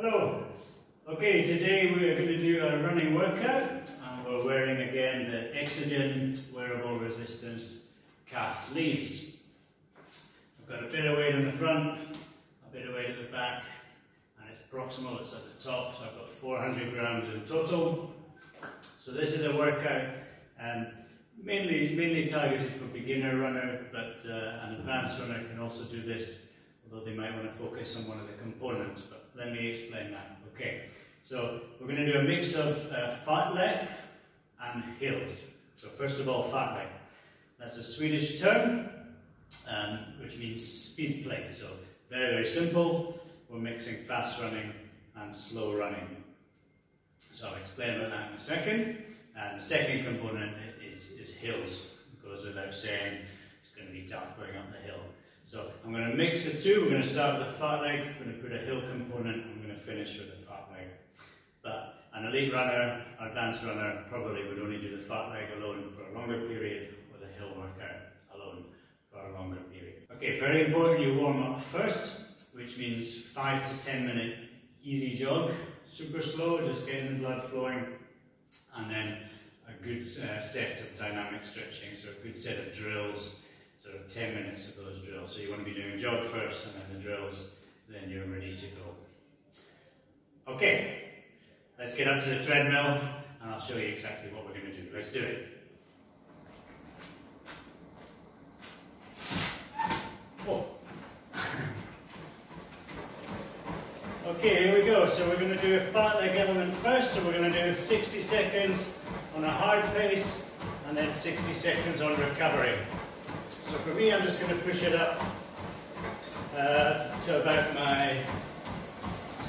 Hello. Okay, today we're going to do a running workout and we're wearing again the Exogen wearable resistance calf sleeves. I've got a bit of weight on the front, a bit of weight at the back and it's proximal, it's at the top so I've got 400 grams in total. So this is a workout um, mainly, mainly targeted for beginner runner but uh, an advanced runner can also do this although they might want to focus on one of the components, but let me explain that. Okay, so we're going to do a mix of uh, fartlek and hills. So first of all, fartlek. That's a Swedish term, um, which means speed play. So very, very simple. We're mixing fast running and slow running. So I'll explain about that in a second. And the second component is, is hills. It goes without saying, it's going to be tough going up the hill. So I'm going to mix the two. We're going to start with the fartlek. we're going to put a hill component, I'm going to finish with the fartlek. But an elite runner, advanced runner, probably would only do the fartlek alone for a longer period or the hill workout alone for a longer period. Okay, very important you warm up first, which means 5 to 10 minute easy jog, super slow, just getting the blood flowing, and then a good uh, set of dynamic stretching, so a good set of drills, sort of 10 minutes of those drills. So you want to be doing jog first and then the drills, then you're ready to go. Okay, let's get up to the treadmill and I'll show you exactly what we're going to do. Let's do it. Okay, here we go. So we're going to do a fartlek element first. So we're going to do 60 seconds on a hard pace and then 60 seconds on recovery. So for me, I'm just going to push it up uh, to about my,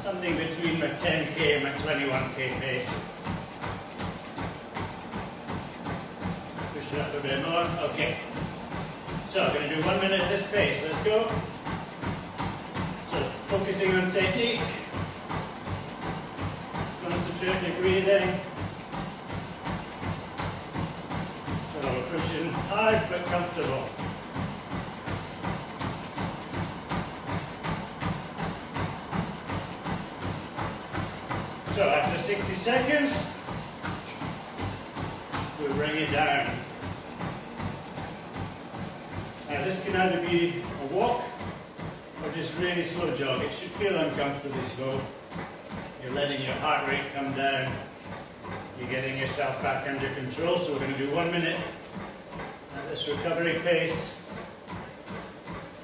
something between my 10k and my 21k pace. Push it up a bit more, okay. So I'm going to do one minute at this pace, let's go. So focusing on technique, concentrating breathing. So we're pushing hard but comfortable. So after 60 seconds, we bring it down. Now this can either be a walk or just really slow jog. It should feel uncomfortably slow. You're letting your heart rate come down. You're getting yourself back under control. So we're going to do one minute at this recovery pace.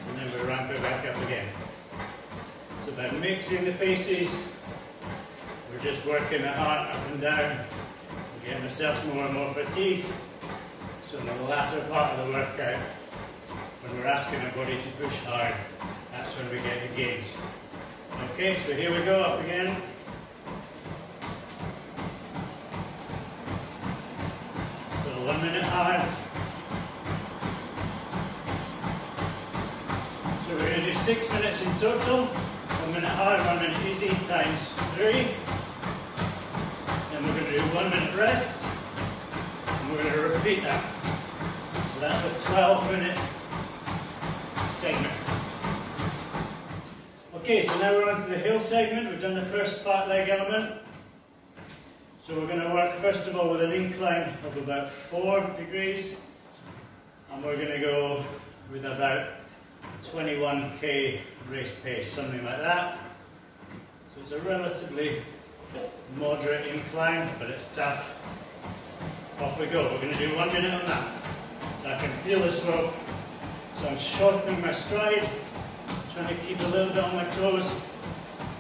And then we'll ramp it back up again. So by mixing the paces, we're just working the heart up and down. Getting ourselves more and more fatigued. So in the latter part of the workout, when we're asking our body to push hard, that's when we get the gains. Okay, so here we go, up again. So one minute hard. So we're going to do six minutes in total. One minute hard, one minute easy, times three do one minute rest, and we're going to repeat that. So that's a 12 minute segment. Okay, so now we're on to the hill segment. We've done the first fartlek element. So we're going to work first of all with an incline of about 4 degrees, and we're going to go with about 21k race pace, something like that. So it's a relatively moderate incline, but it's tough. Off we go. We're going to do one minute on that. So I can feel the slope. So I'm shortening my stride, trying to keep a little bit on my toes,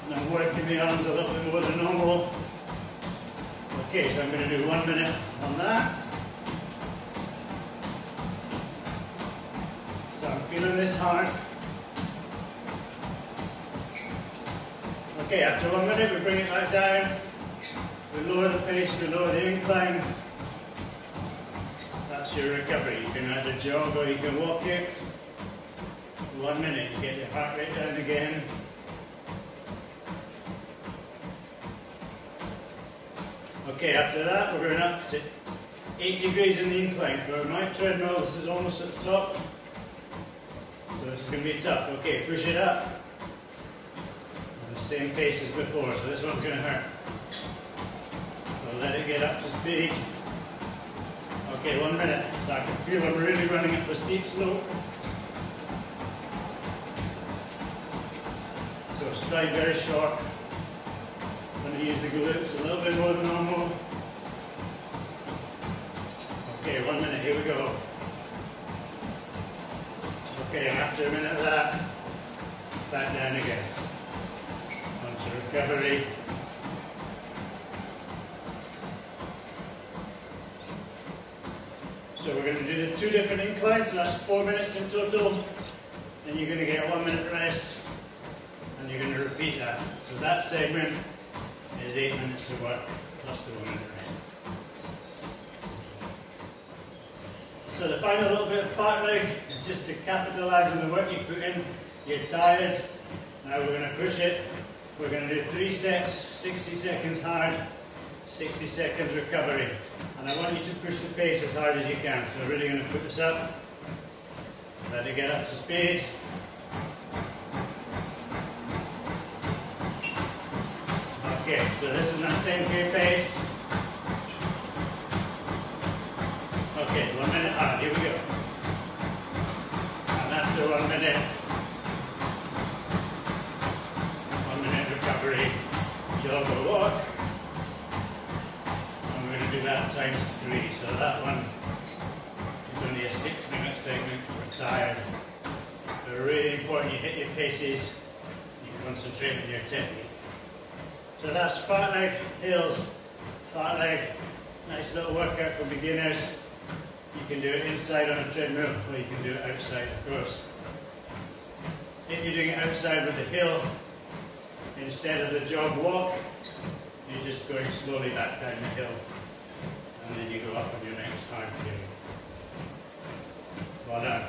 and I'm working the arms a little bit more than normal. Okay, so I'm going to do one minute on that. So I'm feeling this hard. Okay, after one minute we bring it back down. We lower the pace, we lower the incline. That's your recovery. You can either jog or you can walk it. One minute, you get your heart rate down again. Okay, after that we're going up to 8 degrees in the incline. For my treadmill, this is almost at the top. So this is going to be tough. Okay, push it up. Same pace as before, so this one's going to hurt. So let it get up to speed. Okay, one minute. So I can feel I'm really running up a steep slope. So stride very short. I'm going to use the glutes a little bit more than normal. Okay, one minute, here we go. Okay, after a minute of that, back down again. So we're going to do the two different inclines, so that's four minutes in total. Then you're going to get a one minute rest, and you're going to repeat that. So that segment is eight minutes of work, plus the one minute rest. So the final little bit of fartlek is just to capitalise on the work you put in. You're tired, now we're going to push it. We're going to do three sets, 60 seconds hard, 60 seconds recovery. And I want you to push the pace as hard as you can. So we're really going to put this up. Let it get up to speed. Okay, so this is my 10k pace. Okay, one minute hard, here we go. And after one minute, times three. So that one is only a six minute segment. We're tired. But really important you hit your paces, you concentrate on your technique. So that's fartlek, hills, fartlek, nice little workout for beginners. You can do it inside on a treadmill or you can do it outside of course. If you're doing it outside with a hill, instead of the jog walk, you're just going slowly back down the hill and then you go up on your next time period. Well done.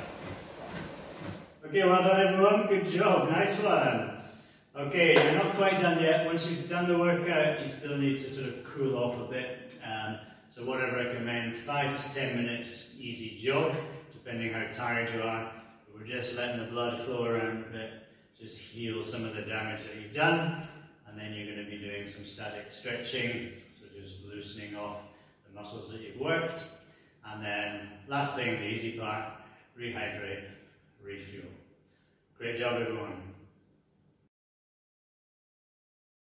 Okay, well done everyone. Good job. Nice one. Okay, you're not quite done yet. Once you've done the workout, you still need to sort of cool off a bit. Um, so what I recommend, five to 10 minutes easy jog, depending how tired you are. We're just letting the blood flow around a bit, just heal some of the damage that you've done. And then you're going to be doing some static stretching, so just loosening off muscles that you've worked. And then last thing, the easy part, rehydrate, refuel. Great job everyone.